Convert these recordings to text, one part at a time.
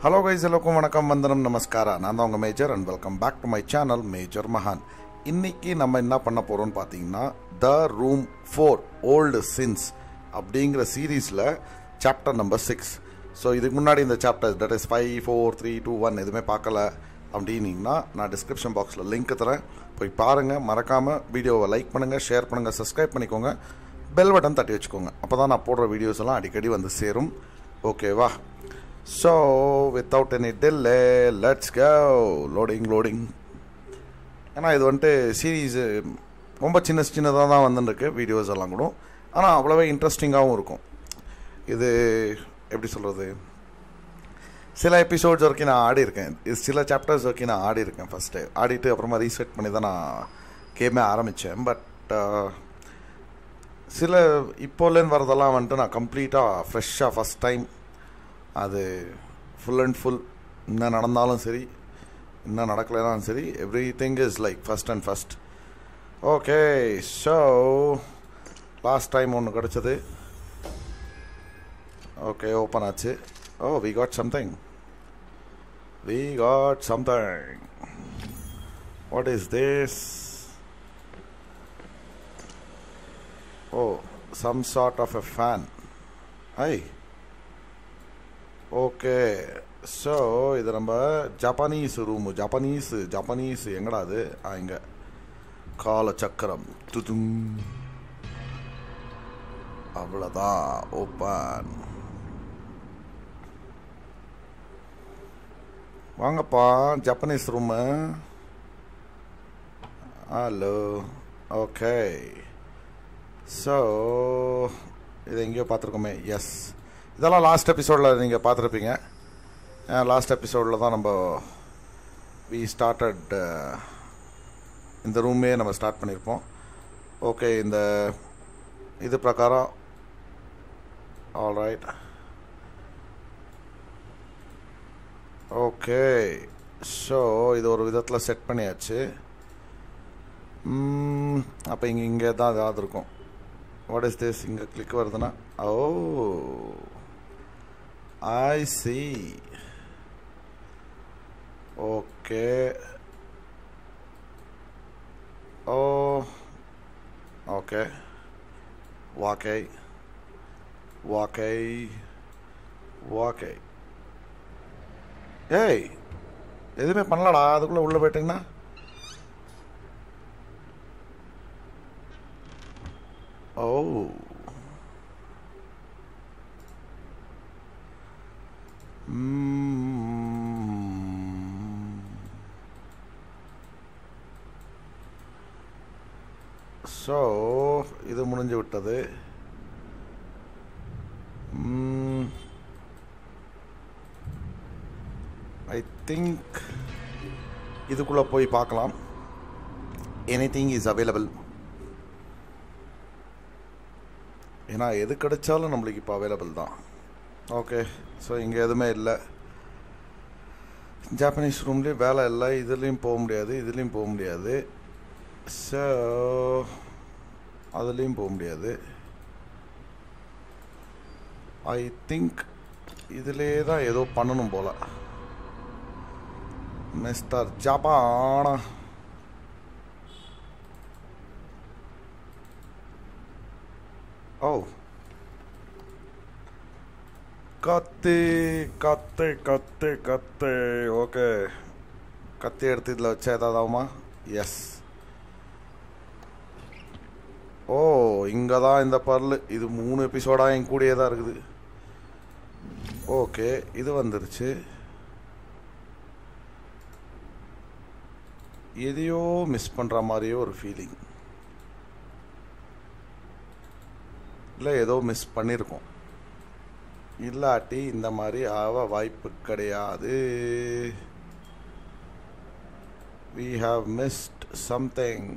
Hello guys எல்லோருக்கும் வணக்கம் வந்தனம் நமஸ்காரா. நான் தான் உங்கள் major and welcome back to my channel major மகான் இன்னைக்கு நம்ம என்ன பண்ண போகிறோம்னு பார்த்தீங்கன்னா the room four old sins அப்படிங்கிற சீரீஸில் சாப்டர் நம்பர் சிக்ஸ் ஸோ இதுக்கு முன்னாடி இந்த chapter that is five four three two one எதுவுமே பார்க்கல அப்படின்னிங்கன்னா நான் டிஸ்கிரிப்ஷன் பாக்ஸில் லிங்க் தரேன். போய் பாருங்கள் மறக்காமல் வீடியோவை லைக் பண்ணுங்கள் ஷேர் பண்ணுங்கள் சப்ஸ்கிரைப் பண்ணிக்கோங்க பெல் பட்டன் தட்டி வச்சுக்கோங்க. அப்போ தான் நான் போடுற வீடியோஸ் எல்லாம் அடிக்கடி வந்து சேரும். ஓகேவா so without any delay let's go loading loading ஏன்னா இது வந்துட்டு சீரீஸு ரொம்ப சின்ன சின்னதாக தான் வந்துருக்கு வீடியோஸ் எல்லாம் கூட. ஆனால் அவ்வளோவே இன்ட்ரெஸ்டிங்காகவும் இருக்கும். இது எப்படி சொல்கிறது சில எபிசோட்ஸ் வரைக்கும் நான் ஆடி இருக்கேன் இது சில சாப்டர்ஸ் வரைக்கும் நான் ஆடி இருக்கேன் ஃபஸ்ட்டு ஆடிட்டு அப்புறமா ரீசெட் பண்ணி தான் நான் கேமே ஆரம்பித்தேன் பட் சில இப்போலேருந்து வரதெல்லாம் வந்துட்டு நான் கம்ப்ளீட்டாக ஃப்ரெஷ்ஷாக ஃபஸ்ட் டைம் அது ஃபுல் அண்ட் ஃபுல் என்ன நடந்தாலும் சரி என்ன நடக்கலைனாலும் சரி every thing is like first and first okay so last time ஒன்று கிடச்சது. ஓகே ஓப்பன் ஆச்சு. ஓ we got something we got something what is this oh some sort of a fan I okay so இது நம்ம Japanese room Japanese Japanese எங்கடா அது? ஆ இங்கே. கால சக்கரம் துதும். அவ்வளோதான் ஓப்பன் வாங்கப்பா Japanese room hello okay so இதை எங்கேயோ பார்த்துருக்கோமே. எஸ் இதெல்லாம் லாஸ்ட் எபிசோடில் நீங்கள் பார்த்துருப்பீங்க. லாஸ்ட் எபிசோடில் தான் நம்ம வி ஸ்டார்டட் இந்த ரூமே நம்ம ஸ்டார்ட் பண்ணியிருப்போம் ஓகே இந்த இது பிரகாரம். ஆல் ரைட் ஓகே ஸோ இது ஒரு விதத்தில் செட் பண்ணியாச்சு. அப்போ இங்கே இங்கே தான் ஏதாவது இருக்கும். வாட் இஸ் திஸ் இங்கே கிளிக் வருதுன்னா oh I see. Okay. Oh. Okay. வாக்கை வாக்கை வாக்கை ஏய் எதுவுமே பண்ணலடா அதுக்குள்ளே உள்ளே போயிட்டீங்கன்னா ஓ ஸோ இது முடிஞ்சு விட்டது. ஐ திங்க் இதுக்குள்ளே போய் பார்க்கலாம். எனி திங் இஸ் அவைலபிள் ஏன்னா எது கிடைச்சாலும் நம்மளுக்கு இப்போ அவைலபிள் தான். ஓகே ஸோ இங்கே எதுவுமே இல்லை. ஜாப்பனீஸ் ரூம்லேயும் வேலை இல்லை இதுலேயும் போக முடியாது இதுலேயும் போக முடியாது. ஸோ அதுலேயும் போக முடியாது. ஐ திங்க் இதிலே தான் ஏதோ பண்ணணும் போல். மிஸ்டர் ஜப்பானா ஓ கத்தி கத்து கத்து கத்து. ஓகே. கத்தி எடுத்து இதில் வச்சா ஏதாவது ஆகுமா எஸ் ஓ இங்கே தான் இந்த பர்ல். இது மூணு எபிசோடாக என் கூடயே தான் இருக்குது. ஓகே இது வந்துருச்சு. எதையோ மிஸ் பண்ணுற மாதிரியே ஒரு ஃபீலிங் இல்லை ஏதோ மிஸ் பண்ணியிருக்கோம். இல்லாட்டி இந்த மாதிரி ஆக வாய்ப்பு கிடையாது. We have missed something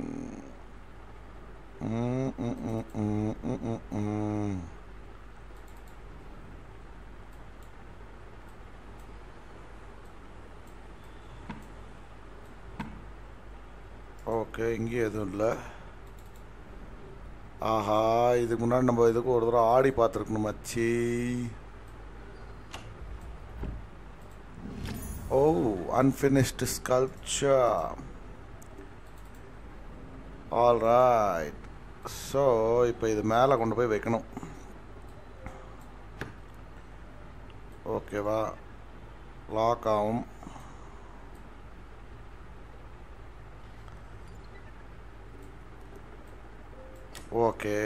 okay இங்கேயும் எதுவும் இல்லை. ஆஹா இதுக்கு முன்னாடி நம்ம இதுக்கு ஒரு தடவை ஆடி பார்த்துருக்கணும் மச்சி ஓ unfinished sculpture all right so இப்போ இது மேலே கொண்டு போய் வைக்கணும். ஓகேவா லாக் ஆகும். ஓகே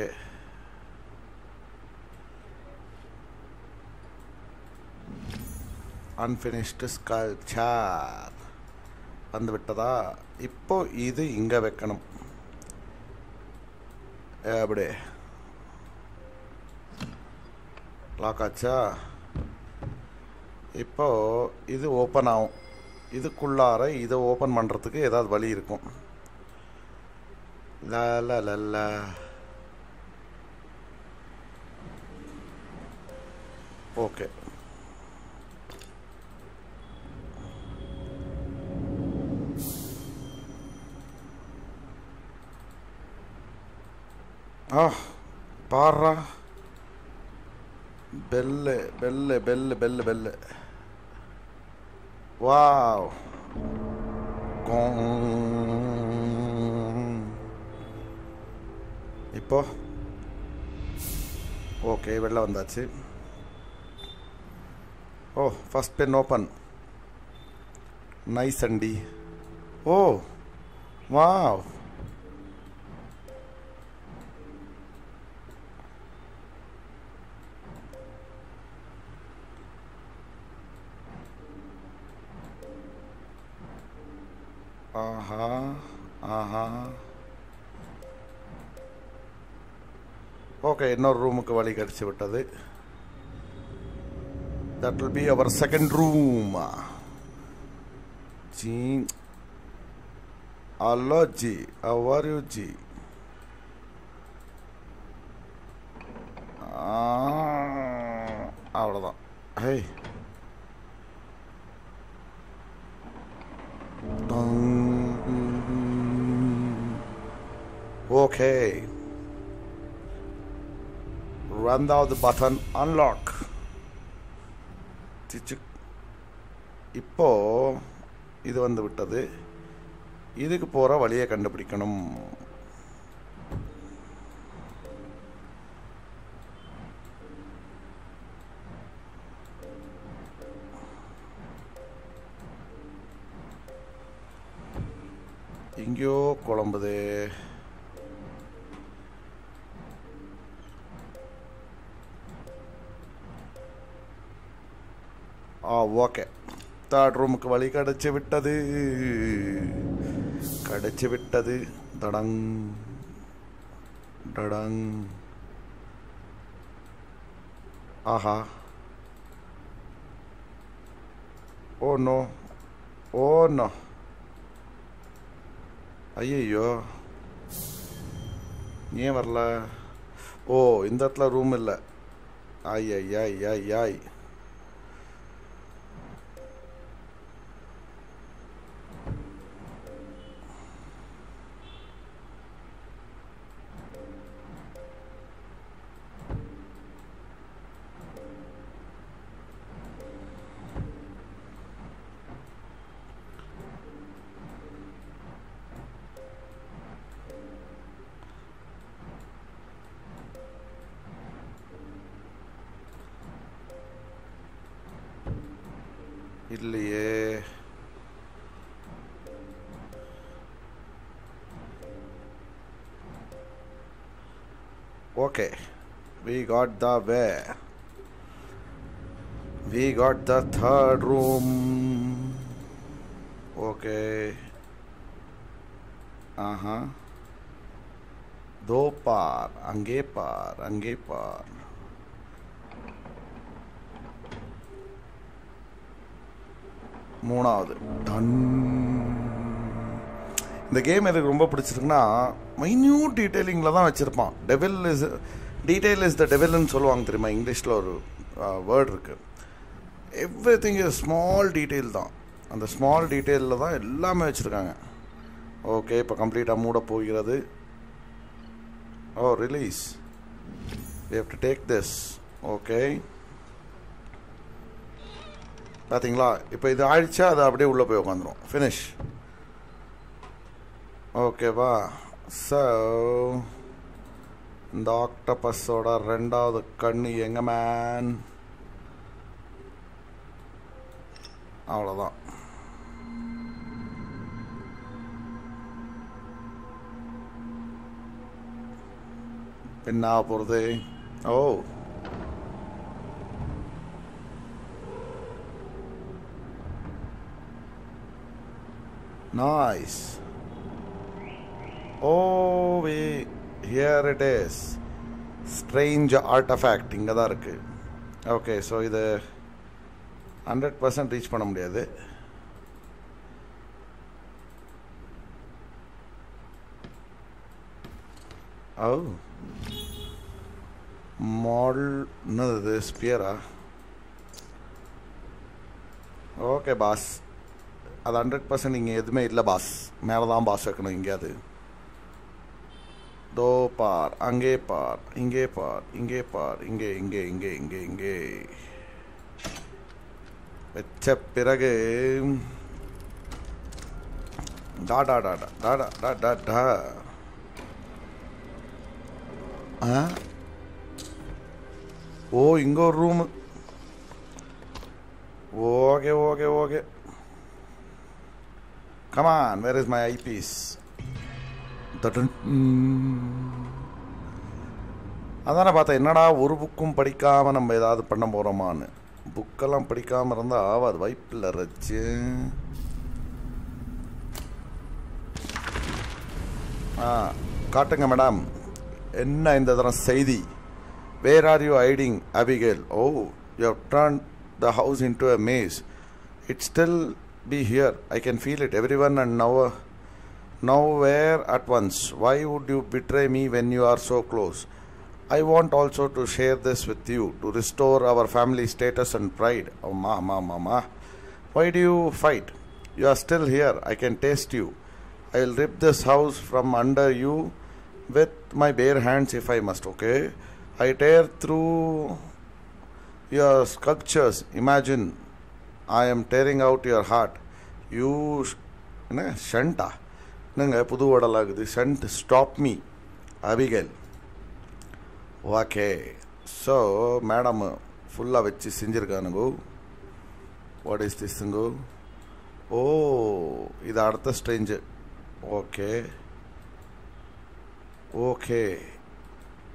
அன்ஃபினிஷ்டு ஸ்கல்ச்சர் வந்து விட்டதா? இப்போ இது இங்கே வைக்கணும். அப்படி. லாக் ஆச்சா? இப்போ இது ஓப்பன் ஆகும். இதுக்குள்ளார இதை ஓப்பன் பண்ணுறதுக்கு ஏதாவது வழி இருக்கும். ல ல ல. ஓகே ஆ பாரா பெல்லு பெல்லு பெல்லு பெல்லு பெல்லு வாவ் இப்போ? ஓகே வெளில வந்தாச்சு. Oh first pen open nice அண்டி ஓ வாவ் இன்னொரு ரூமுக்கு வழி கிடைச்சி விட்டது. That will be our second room G hello G our you ஜி அவ்வளோதான் hey Okay. Run down the button unlock. சிச்சு இப்போ இது வந்து விட்டது. இதுக்கு போகிற வழியை கண்டுபிடிக்கணும். எங்கேயோ குழம்புது. ஆ ஓகே. தேர்ட் ரூமுக்கு வழி கிடச்சி விட்டது. கிடச்சி விட்டது. தடங். டடங் ஆஹா. Oh no. Oh no. ஐயையோ. ஏன் வரல? ஓ இந்த இடத்துல ரூம் இல்லை. ஐய் ஐய் ஐய் ஐய் இல்லையே okay we got the way we got the third room okay ஆஹா தோ பார் அங்கே பார் அங்கே பார் மூணாவது. டன். இந்த கேம் எனக்கு ரொம்ப பிடிச்சிருக்குன்னா மைன்யூட் டீட்டெயிலிங்கில் தான் வச்சுருப்பான். Devil is detail is the டெவில்னு சொல்லுவாங்க தெரியுமா? இங்கிலீஷில் ஒரு வேர்ட் இருக்குது every thing is small detail தான். அந்த ஸ்மால் டீட்டெயிலில் தான் எல்லாமே வச்சுருக்காங்க. ஓகே இப்போ கம்ப்ளீட்டாக மூட போகிறது. ஓ release we have to take this okay பார்த்தீங்களா இப்போ இது ஆயிடுச்சா? அது அப்படியே உள்ளே போய் உட்காந்துரும் ஃபினிஷ் ஓகேவா ஸோ இந்த ஆக்டபஸோட ரெண்டாவது கண்ணு எங்க மேன் அவ்வளோதான் என்ன போகிறது oh oh. Nice. Oh, we here it is. Strange artifact இங்கே தான் இருக்கு. ஓகே ஸோ இது ஹண்ட்ரட் பர்சன்ட் ரீச் பண்ண முடியாது. Oh. ஓ மாடல் என்னது இது? ஸ்பியரா ஓகே பாஸ் அது ஹண்ட்ரட் பர்சன்ட் இங்கே எதுவுமே இல்லை பாஸ் மேலே தான் பாஸ் வைக்கணும் இங்கேயாவது தோ பார் அங்கே பார் இங்கே பார் இங்கே பார் இங்கே இங்கே இங்கே இங்கே இங்கே. வச்ச பிறகு டாடா டாடா டாடா டா டா டா ஆ? ஓ இங்கே ஒரு room okay okay okay. Come on where is my. Eyepiece அதானே பார்த்தேன் என்னடா ஒரு புக்கும் படிக்காமல் நம்ம ஏதாவது பண்ண போகிறோமான்னு புக்கெல்லாம் படிக்காமல் இருந்தால் ஆகாது வாய்ப்பில்லை ரச்சு ஆ காட்டுங்க மேடம். என்ன இந்த தரம் செய்தி? Where are you hiding Abigail oh you turn the house into a maze it still be here. I can feel it. Everyone and now, nowhere at once. Why would you betray me when you are so close? I want also to share this with you to restore our family status and pride. Oh, ma, ma, ma, ma. Why do you fight? You are still here. I can taste you. I will rip this house from under you with my bare hands if I must, okay? I tear through your sculptures. Imagine I am tearing out your heart you என்ன? ஷண்டா என்னங்க? புது உடலாகுது. Shan't stop me Abigail okay so madam ஃபுல்லாக வச்சு செஞ்சுருக்கானுங்கோ. What is திஸ்ங்கோ ஓ இது அடுத்த Strange okay okay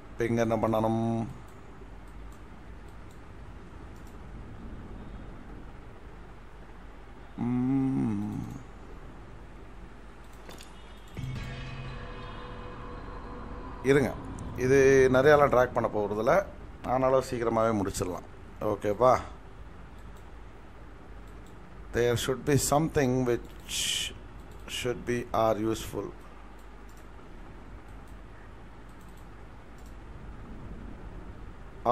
இப்போ இங்கே என்ன பண்ணணும்? இருங்க. இது நிறையாலாம் ட்ராக் பண்ண போகிறதில்ல ஆனாலும் சீக்கிரமாகவே முடிச்சிடலாம். ஓகேப்பா there should be something which should be are useful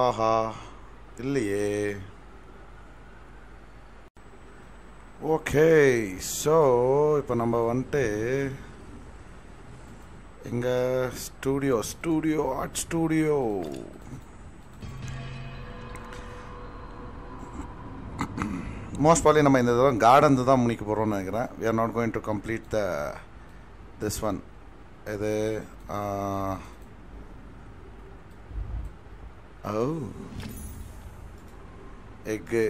ஆஹா இல்லையே. ஓகே ஸோ இப்போ நம்ம வந்துட்டு எங்கள் studio studio art studio most poly நம்ம இந்த தடவை கார்டன் தான் முடிக்க போகிறோம்னு நினைக்கிறேன். We are not going to complete the this one இது ஓ எக்கு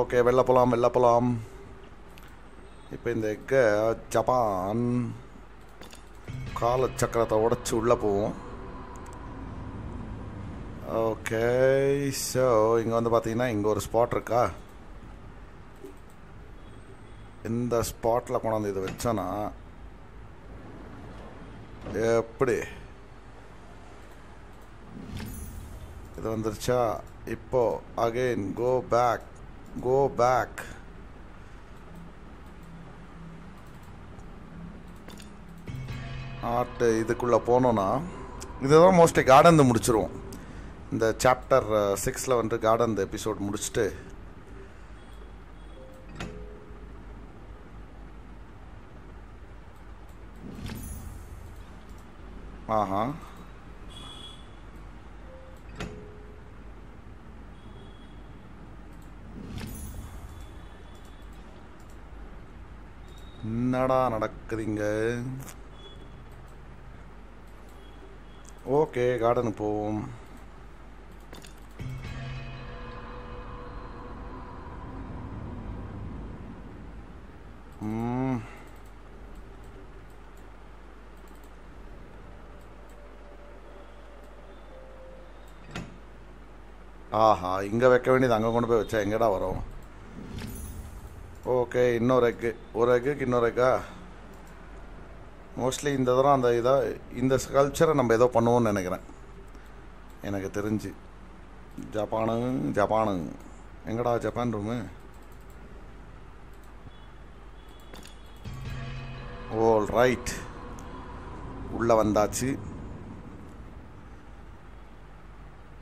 ஓகே வெளில போகலாம் இப்போ இந்த எக்கை ஜப்பான். கால சக்கரத்தை உடச்சி உள்ளே போவோம். ஓகே ஸோ இங்கே வந்து பார்த்தீங்கன்னா இங்கே ஒரு ஸ்பாட் இருக்கா? இந்த ஸ்பாட்டில் கொண்டாந்து இதை வச்சோன்னா எப்படி? இது வந்துருச்சா? இப்போ again go back go back art இதுக்குள்ளே போனோன்னா இதுதான் மோஸ்ட்லி கார்டன் முடிச்சிருவோம். இந்த சாப்டர் சிக்ஸில் வந்துட்டு கார்டன் எபிசோட் முடிச்சுட்டு ஆஹா. என்னடா நடக்குதுங்க? ஓகே கார்டனுக்கு போவோம். ம். ஆஹா இங்கே வைக்க வேண்டியது அங்கே கொண்டு போய் வச்சா எங்கடா வரும்? ஓகே இன்னொரு எக்கு ஒரு எக்குக்கு இன்னொரு எக்கா மோஸ்ட்லி இந்த தடவை அந்த இதாக இந்த கல்ச்சரை நம்ம ஏதோ பண்ணுவோம்னு நினைக்கிறேன். எனக்கு தெரிஞ்சு. ஜப்பானு ஜப்பானு எங்கடா ஜப்பான் ரூமு ஓல் ரைட் உள்ளே வந்தாச்சு.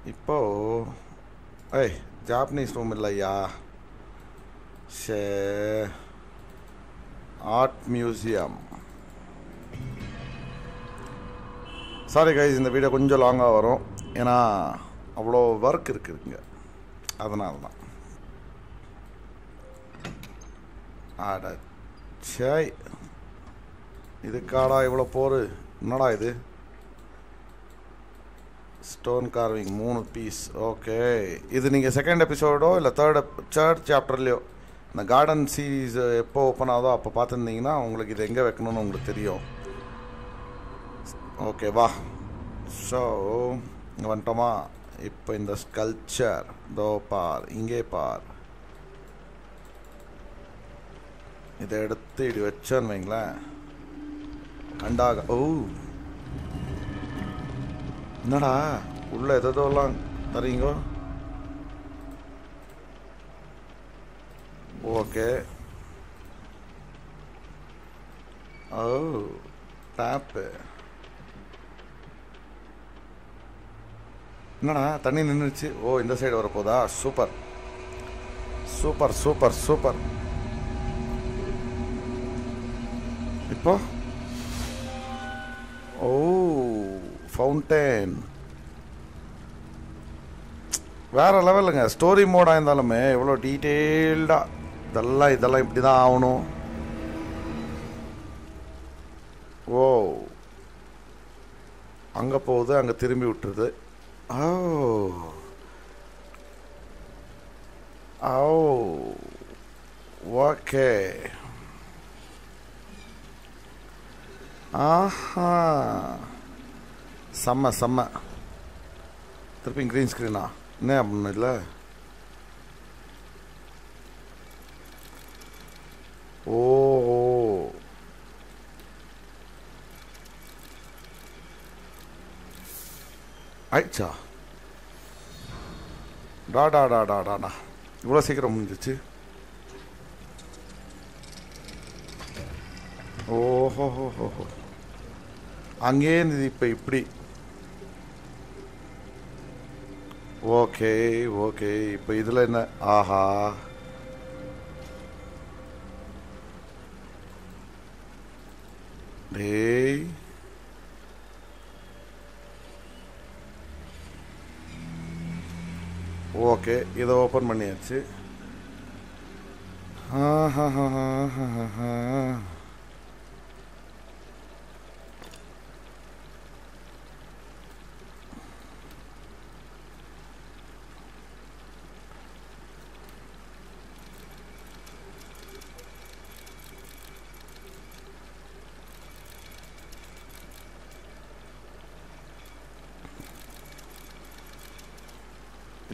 இப்போ ஏய் ஜாப்பனீஸ் ரூம் இல்லையா? ஷே ஆர்ட் மியூசியம் சாரி கைஸ் இந்த வீடியோ கொஞ்சம் லாங்காக வரும். ஏன்னா அவ்வளோ ஒர்க் இருக்குதுங்க அதனால தான் ஆட சாய் இதுக்காடா இவ்வளோ போர்? என்னடா இது? ஸ்டோன் கார்விங் மூணு பீஸ் ஓகே இது நீங்கள் செகண்ட் எபிசோடோ இல்லை தேர்ட் தேர்ட் சாப்டர்லையோ இந்த கார்டன் சீரீஸ் எப்போ ஓப்பன் ஆகுதோ அப்போ பார்த்துருந்தீங்கன்னா உங்களுக்கு இது எங்கே வைக்கணும்னு உங்களுக்கு தெரியும். ஓகே வா. ஸோ இங்கே வந்துட்டோமா இப்போ இந்த ஸ்கல்ச்சர் தோ பார் இங்கே பார். இதை எடுத்து இடி வச்சோன்னு வைங்களேன். அண்டாக ஓ. என்னடா? உள்ள எதோலாம் தரீங்க? ஓகே ஓ டேப்பு என்னடா தண்ணி நின்றுச்சு ஓ இந்த சைடு வரப்போதா? சூப்பர். Super super super. இப்போ? ஓ ஃபவுண்டன் வேற லெவலுங்க ஸ்டோரி மோடாக இருந்தாலுமே எவ்வளோ டீட்டெயில்டாக இதெல்லாம் இதெல்லாம் இப்படி தான் ஆகணும். ஓ. அங்கே போகுது அங்கே திரும்பி விட்டுருது. ஓ ஓ ஓகே ஆஹா செம்ம செம்ம. திருப்பி க்ரீன் ஸ்க்ரீனா என்ன அப்படின்னு இல்லை? ஓ. ஆயிடுச்சா? டா டா டா டா டா இவ்வளோ சீக்கிரம் முடிஞ்சிச்சு ஓஹோ ஹோ ஹோ ஹோ அங்கே இருந்தது இப்போ இப்படி. Okay okay. இப்போ இதில் என்ன? ஆஹா. டேய். ஓகே இதை ஓப்பன் பண்ணியாச்சு. ஆஹா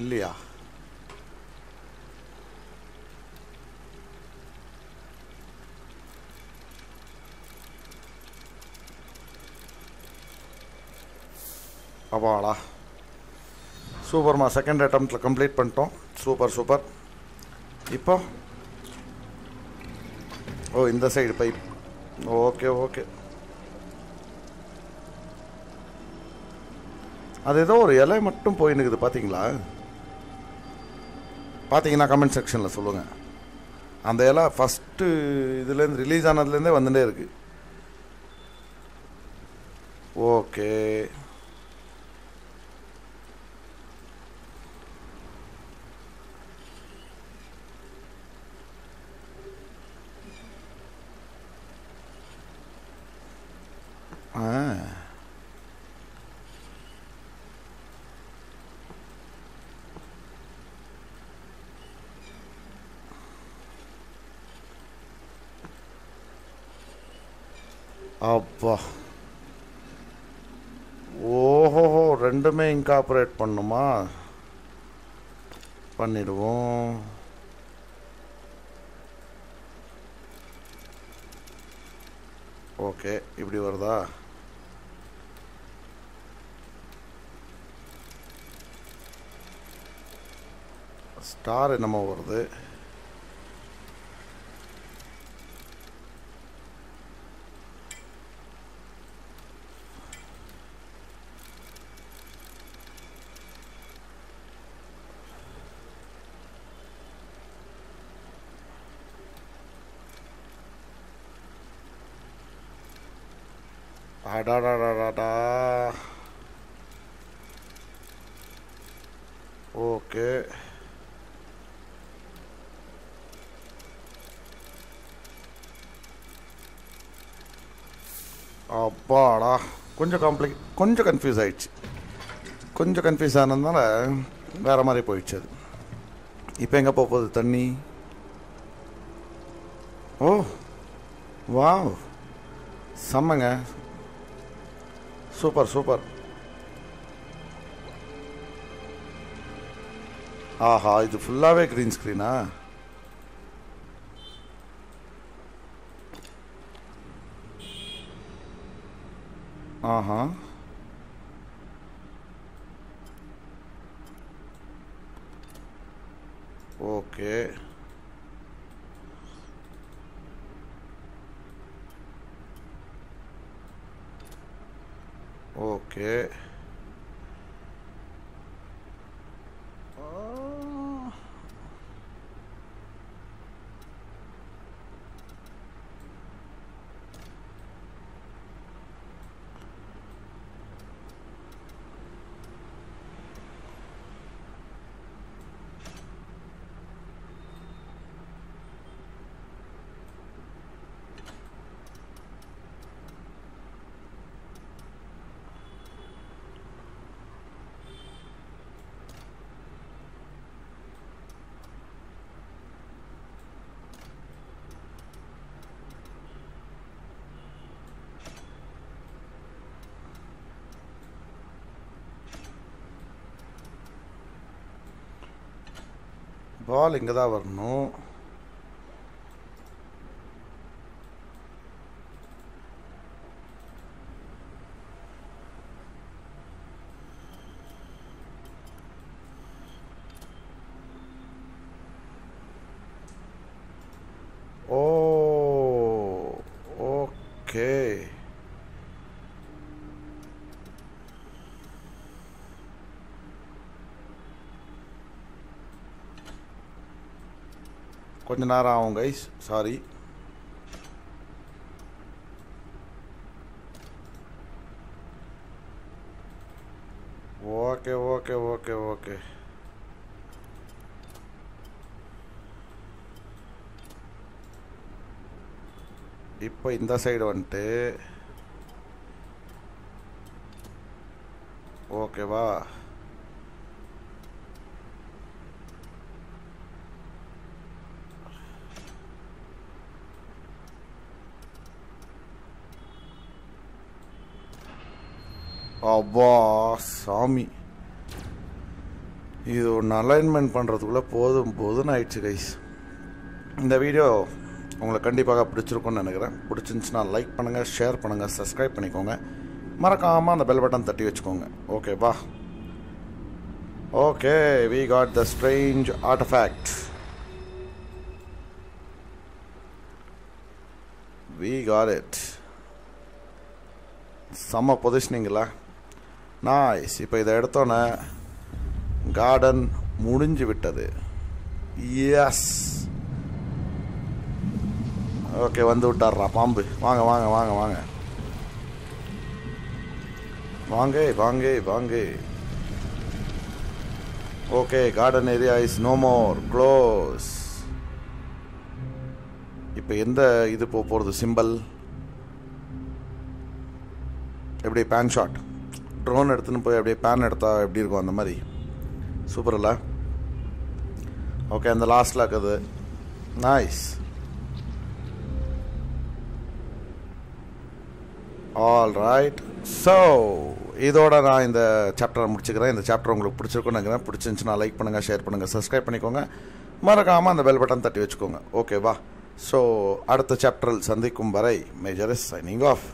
இல்லையா? அப்பாடா சூப்பர்மா செகண்ட் அட்டம்ப்டில் கம்ப்ளீட் பண்ணிட்டோம். சூப்பர் சூப்பர் இப்போ? ஓ இந்த சைடு பைப் ஓகே ஓகே அது ஏதோ ஒரு இலை மட்டும் போயினுக்குது பார்த்தீங்களா பார்த்தீங்கன்னா கமெண்ட் செக்ஷனில் சொல்லுங்கள் அந்த எல்லாம் ஃபஸ்ட்டு இதுலேருந்து ரிலீஸ் ஆனதுலேருந்தே வந்துட்டே இருக்குது ஓகே அப்பா. ஓஹோஹோ ரெண்டுமே இன்காப்ரேட் பண்ணுமா? பண்ணிடுவோம். ஓகே இப்படி வருதா? ஸ்டார் என்னமோ வருது. அடாடாடாடா ஓகே அப்பாடா. கொஞ்சம் காம்ப்ளிக் கொஞ்சம் கன்ஃபியூஸ் ஆயிடுச்சு. கொஞ்சம் கன்ஃபியூஸ் ஆனதுனால வேறு மாதிரி போயிடுச்சு அது. இப்போ எங்கே போக போகுது தண்ணி? Oh wow. செம்மங்க. சூப்பர் சூப்பர் ஆஹா இது ஃபுல்லாகவே க்ரீன் ஸ்க்ரீனா ஆஹா ஓகே ஓகே பால் இங்கே தான் வரணும் ஓ ஓகே கொஞ்ச நேரம் ஆகும் guys sorry okay okay okay okay இப்போ இந்த சைடு வந்துட்டு ஓகேவா அப்பா சாமி. இது ஒன்று அலைன்மெண்ட் பண்ணுறதுக்குள்ளே போதும் போதும்னு ஆயிடுச்சு கைஸ் இந்த வீடியோ உங்களுக்கு கண்டிப்பாக பிடிச்சிருக்கும்னு நினைக்கிறேன். பிடிச்சிருந்துச்சுன்னா லைக் பண்ணுங்கள் ஷேர் பண்ணுங்கள் சப்ஸ்கிரைப் பண்ணிக்கோங்க. மறக்காமல் அந்த பெல் பட்டன் தட்டி வச்சுக்கோங்க. ஓகேவா okay we got the strange artifact we got it செம்ம பொசிஷனிங்களா நாய்ஸ் இப்போ இதை எடுத்தோன்னே கார்டன் முடிஞ்சு விட்டது. எஸ் ஓகே வந்து விட்டார்றா பாம்பு. வாங்க வாங்க வாங்க வாங்க. வாங்க வாங்க வாங்க. Okay garden area is no more close இப்போ எந்த இது போக போகிறது சிம்பிள் எப்படி? பேன் ஷாட் ட்ரோன் எடுத்துன்னு போய் அப்படியே பேன் எடுத்தா எப்படி இருக்கும் அந்த மாதிரி? சூப்பர் இல்லை? ஓகே அந்த லாஸ்டில் இருக்குது நைஸ் ஆல் ரைட் ஸோ இதோட நான் இந்த சாப்டரை முடிச்சுக்கிறேன். இந்த சாப்டர் உங்களுக்கு பிடிச்சிருக்குன்னு நினைக்கிறேன். பிடிச்சிருந்துச்சுன்னா லைக் பண்ணுங்கள் ஷேர் பண்ணுங்கள் சப்ஸ்கிரைப் பண்ணிக்கோங்க. மறக்காமல் அந்த பெல் பட்டன் தட்டி வச்சுக்கோங்க. ஓகேவா ஸோ அடுத்த சாப்டரில் சந்திக்கும் வரை மேஜர் இஸ் சைனிங் ஆஃப்